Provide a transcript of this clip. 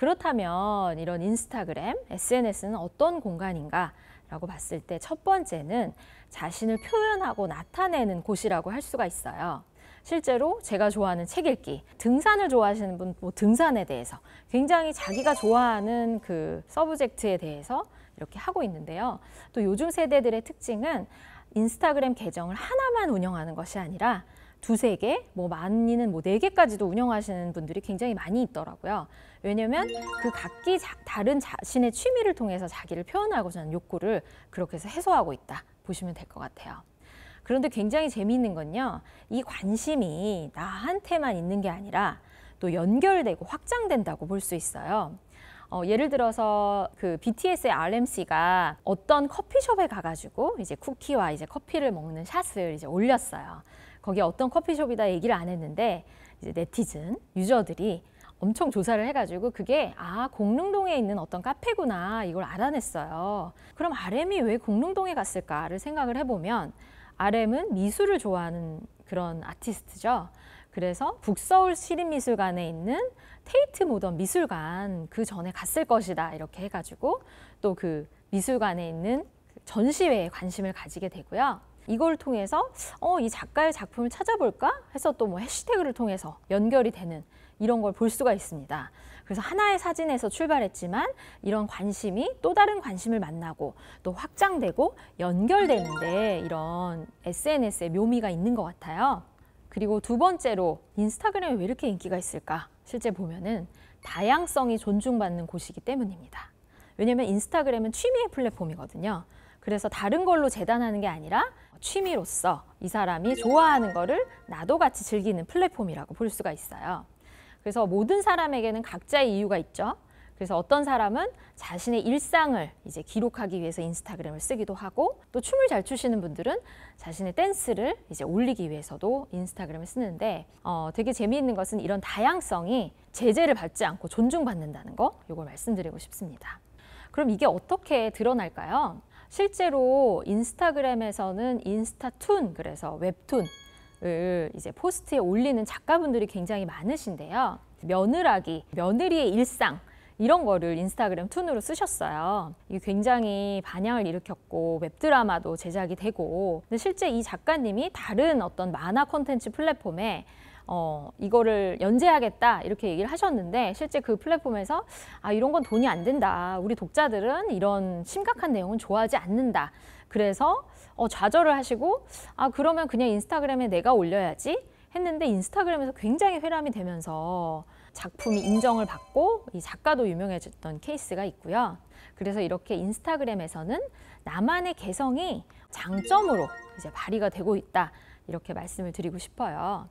그렇다면 이런 인스타그램, SNS는 어떤 공간인가? 라고 봤을 때 첫 번째는 자신을 표현하고 나타내는 곳이라고 할 수가 있어요. 실제로 제가 좋아하는 책 읽기, 등산을 좋아하시는 분, 뭐 등산에 대해서 굉장히 자기가 좋아하는 그 서브젝트에 대해서 이렇게 하고 있는데요. 또 요즘 세대들의 특징은 인스타그램 계정을 하나만 운영하는 것이 아니라 두세 개, 뭐 많이는 뭐 네 개까지도 운영하시는 분들이 굉장히 많이 있더라고요. 왜냐면 그 각기 자, 다른 자신의 취미를 통해서 자기를 표현하고자 하는 욕구를 그렇게 해서 해소하고 있다 보시면 될 것 같아요. 그런데 굉장히 재미있는 건요. 이 관심이 나한테만 있는 게 아니라 또 연결되고 확장된다고 볼 수 있어요. 어, 예를 들어서 그 BTS의 RMC가 어떤 커피숍에 가가지고 이제 쿠키와 이제 커피를 먹는 샷을 이제 올렸어요. 거기 어떤 커피숍이다 얘기를 안 했는데 이제 네티즌 유저들이 엄청 조사를 해가지고 그게 아 공릉동에 있는 어떤 카페구나 이걸 알아냈어요. 그럼 RM이 왜 공릉동에 갔을까를 생각을 해보면 RM은 미술을 좋아하는 그런 아티스트죠. 그래서 북서울 시립미술관에 있는 테이트 모던 미술관 그 전에 갔을 것이다 이렇게 해가지고 또 그 미술관에 있는 전시회에 관심을 가지게 되고요. 이걸 통해서 어, 이 작가의 작품을 찾아볼까 해서 또 뭐 해시태그를 통해서 연결이 되는 이런 걸 볼 수가 있습니다. 그래서 하나의 사진에서 출발했지만 이런 관심이 또 다른 관심을 만나고 또 확장되고 연결되는데 이런 SNS의 묘미가 있는 것 같아요. 그리고 두 번째로 인스타그램이 왜 이렇게 인기가 있을까? 실제 보면은 다양성이 존중받는 곳이기 때문입니다. 왜냐하면 인스타그램은 취미의 플랫폼이거든요. 그래서 다른 걸로 재단하는 게 아니라 취미로서 이 사람이 좋아하는 거를 나도 같이 즐기는 플랫폼이라고 볼 수가 있어요. 그래서 모든 사람에게는 각자의 이유가 있죠. 그래서 어떤 사람은 자신의 일상을 이제 기록하기 위해서 인스타그램을 쓰기도 하고 또 춤을 잘 추시는 분들은 자신의 댄스를 이제 올리기 위해서도 인스타그램을 쓰는데 어, 되게 재미있는 것은 이런 다양성이 제재를 받지 않고 존중받는다는 거 이걸 말씀드리고 싶습니다. 그럼 이게 어떻게 드러날까요? 실제로 인스타그램에서는 인스타툰 그래서 웹툰을 이제 포스트에 올리는 작가분들이 굉장히 많으신데요. 며느라기, 며느리의 일상 이런 거를 인스타그램 툰으로 쓰셨어요. 이게 굉장히 반향을 일으켰고 웹드라마도 제작이 되고 근데 실제 이 작가님이 다른 어떤 만화 콘텐츠 플랫폼에 어, 이거를 연재하겠다 이렇게 얘기를 하셨는데 실제 그 플랫폼에서 아 이런 건 돈이 안 된다. 우리 독자들은 이런 심각한 내용은 좋아하지 않는다. 그래서 어, 좌절을 하시고 아 그러면 그냥 인스타그램에 내가 올려야지 했는데 인스타그램에서 굉장히 회람이 되면서 작품이 인정을 받고 이 작가도 유명해졌던 케이스가 있고요. 그래서 이렇게 인스타그램에서는 나만의 개성이 장점으로 이제 발휘가 되고 있다. 이렇게 말씀을 드리고 싶어요.